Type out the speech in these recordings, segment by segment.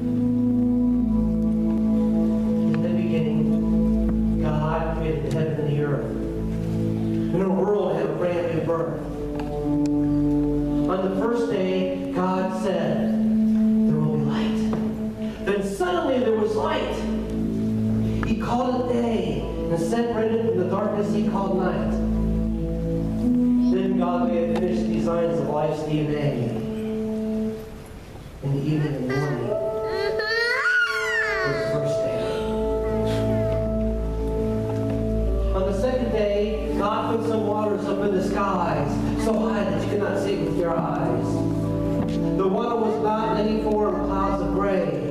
In the beginning, God created the heaven and the earth. And the world had a brand new birth. On the first day, God said, There will be light. Then suddenly there was light. He called it day, and separated from the darkness he called night. Then God have finished designs of life's DNA. In the evening and morning up in the skies, so high that you could not see with your eyes. The water was not in any form of clouds of gray.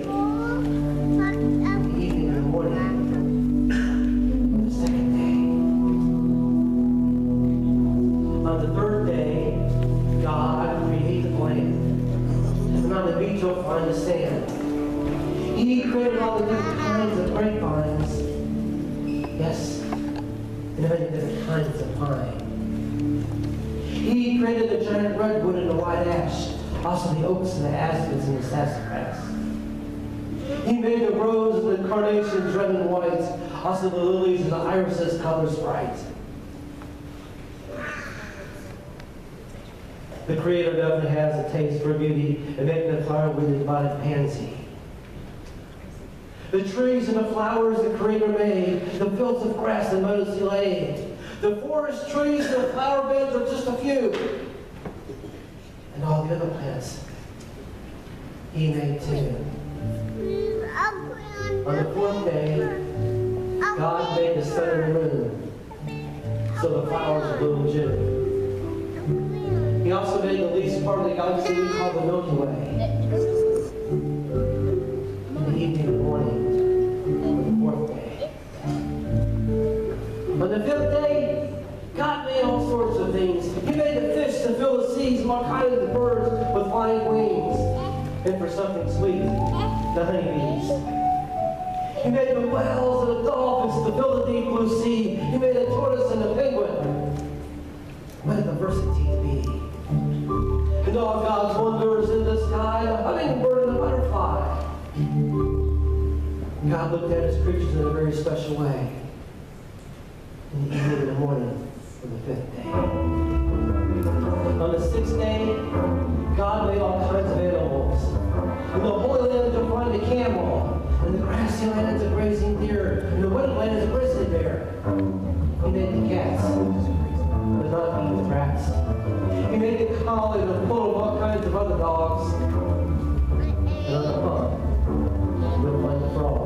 You'll find the sand. He created all the different kinds of grapevines. Yes, and many different kinds of pine. Giant redwood and the white ash, also the oaks and the aspens and the sassafras. He made the rose and the carnations red and white, also the lilies and the irises colors bright. The Creator definitely has a taste for beauty and making the flower with the divided pansy. The trees and the flowers the Creator made, the fields of grass and meadows He laid. The forest trees and the flower beds are just a few. All the other He made too. On the fourth day, God made the sun and the moon, so the flowers bloom too. He also made the least part of the galaxy we call the Milky Way. The and all kinds of birds with flying wings. And for something sweet, the honeybees. He made the whales and the dolphins to fill the deep blue sea. He made the tortoise and the penguin. What a diversity to be. And all God's wonders in the sky, the hummingbird and the butterfly. God looked at his creatures in a very special way. In the evening and the morning for the fifth day. The sixth day, God made all kinds of animals. In the Holy Land to find a camel, and the grassy land a grazing deer, and the woodland is a grizzly bear. He made the cats, but not the rats. He made the collie and full of all kinds of other dogs. And on the pond, you'll find the frog.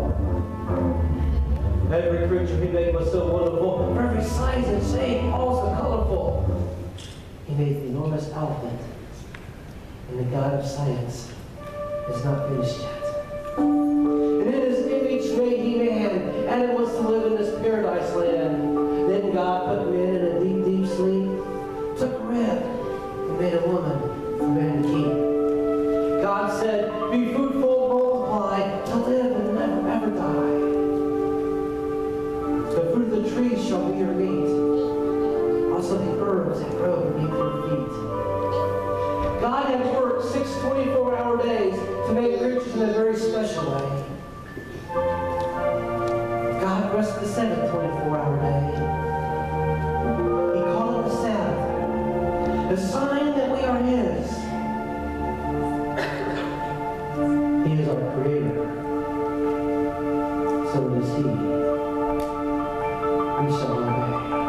Every creature he made was so wonderful, every size and shape, all so colorful. He made the enormous elephant, and the God of science is not finished yet. And in his image made he man, and it was to live in this paradise land. Then God put man in a deep, deep sleep, took a rib, and made a woman for man to keep. Special way. God rested the seventh 24-hour day. He called it the Sabbath, the sign that we are His. He is our Creator. So is He. We shall obey.